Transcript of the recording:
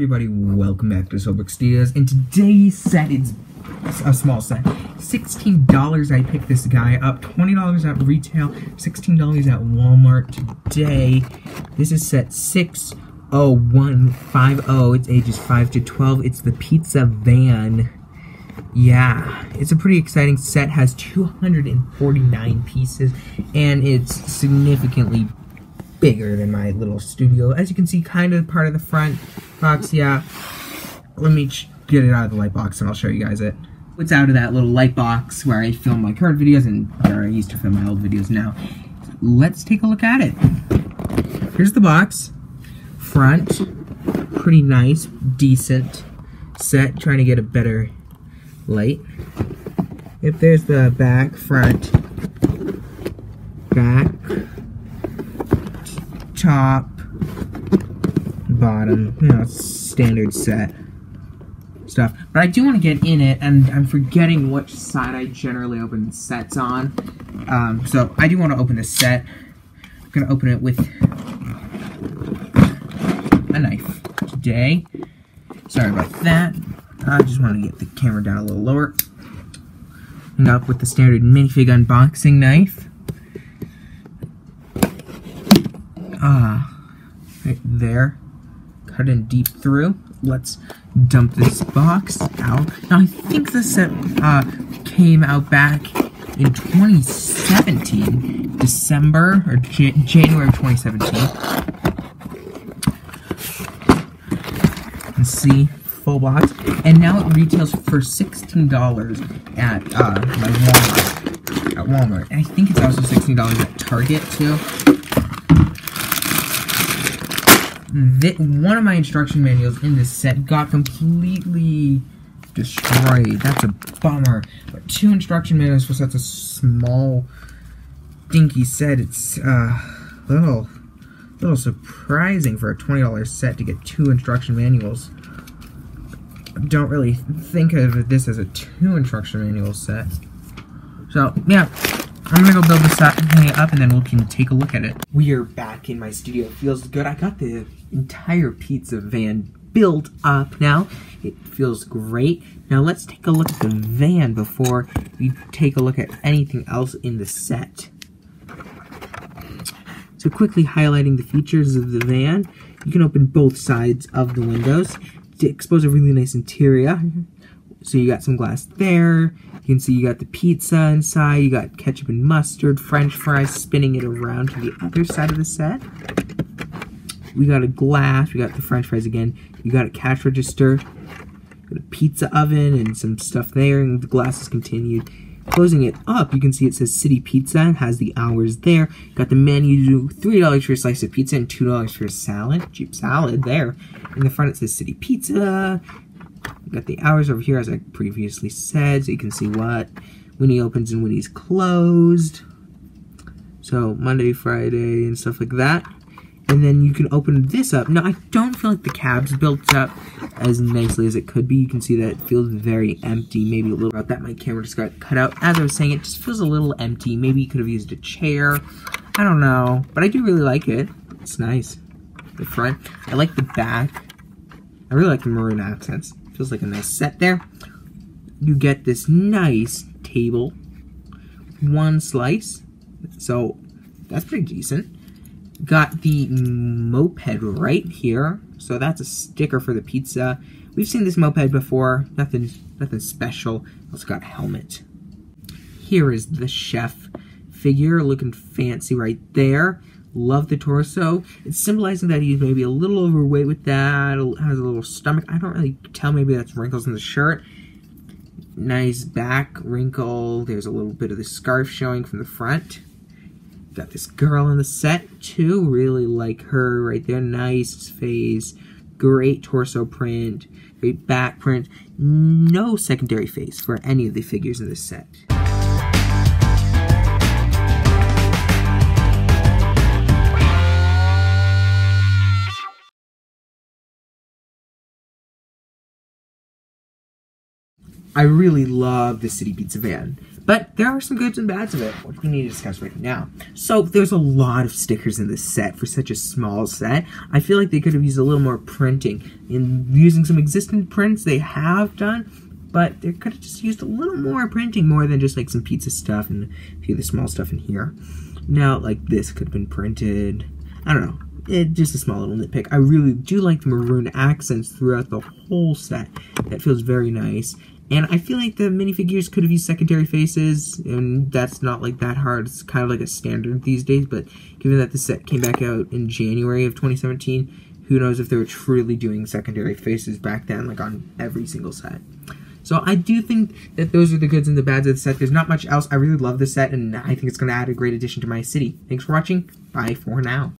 everybody, welcome back to Soul Bricks Studios, and today's set is a small set. $16 I picked this guy up, $20 at retail, $16 at Walmart today. This is set 60150, it's ages 5 to 12, it's the Pizza Van. Yeah, it's a pretty exciting set, has 249 pieces, and it's significantly bigger than my little studio. As you can see, kind of part of the front box, yeah. Let me get it out of the light box and I'll show you guys it. What's out of that little light box where I film my current videos and where I used to film my old videos now. Let's take a look at it. Here's the box. Front, pretty nice, decent set. Trying to get a better light. If there's the back, front, back, top, bottom, you know, standard set stuff. But I do want to get in it, and I'm forgetting which side I generally open sets on. Um, so I do want to open this set. I'm going to open it with a knife today. Sorry about that. I just want to get the camera down a little lower. And up with the standard minifig unboxing knife. Ah, right there. Cut in deep through. Let's dump this box out. Now, I think this set uh, came out back in 2017, December or January of 2017. Let's see, full box, and now it retails for $16 at uh, my Walmart. At Walmart, and I think it's also $16 at Target too. One of my instruction manuals in this set got completely destroyed. That's a bummer. But two instruction manuals for such a small, dinky set. It's uh, a little, little surprising for a $20 set to get two instruction manuals. I Don't really think of this as a two instruction manual set. So, yeah, I'm gonna go build this up, hang it up and then we can take a look at it. We are back in my studio. It feels good. I got the entire pizza van built up now. It feels great. Now let's take a look at the van before we take a look at anything else in the set. So quickly highlighting the features of the van, you can open both sides of the windows to expose a really nice interior. Mm-hmm. So you got some glass there, you can see you got the pizza inside, you got ketchup and mustard, french fries, spinning it around to the other side of the set. We got a glass, we got the french fries again, you got a cash register, got a pizza oven and some stuff there, and the glass is continued. Closing it up, you can see it says City Pizza and has the hours there. Got the menu, $3 for a slice of pizza and $2 for a salad. Cheap salad there. In the front it says City Pizza. Got the hours over here, as I previously said, so you can see what when he opens and when he's closed. So Monday, Friday, and stuff like that. And then you can open this up. Now, I don't feel like the cab's built up as nicely as it could be. You can see that it feels very empty. Maybe a little about that. My camera just got cut out. As I was saying, it just feels a little empty. Maybe you could have used a chair. I don't know. But I do really like it. It's nice. The front. I like the back. I really like the maroon accents. Feels like a nice set there. You get this nice table, one slice, so that's pretty decent. Got the moped right here, so that's a sticker for the pizza. We've seen this moped before, nothing, nothing special. Also got a helmet. Here is the chef figure, looking fancy right there. Love the torso. It's symbolizing that he's maybe a little overweight with that, has a little stomach. I don't really tell, maybe that's wrinkles in the shirt. Nice back wrinkle. There's a little bit of the scarf showing from the front. Got this girl on the set, too. Really like her right there. Nice face. Great torso print. Great back print. No secondary face for any of the figures in this set. I really love the City Pizza van. But there are some goods and bads of it, which we need to discuss right now. So there's a lot of stickers in this set for such a small set. I feel like they could have used a little more printing. In using some existing prints, they have done, but they could have just used a little more printing, more than just like some pizza stuff and a few of the small stuff in here. Now, like this could have been printed. I don't know. It, just a small little nitpick. I really do like the maroon accents throughout the whole set. That feels very nice. And I feel like the minifigures could have used secondary faces, and that's not like that hard. It's kind of like a standard these days, but given that the set came back out in January of 2017, who knows if they were truly doing secondary faces back then, like on every single set. So I do think that those are the goods and the bads of the set. There's not much else. I really love the set, and I think it's going to add a great addition to my city. Thanks for watching. Bye for now.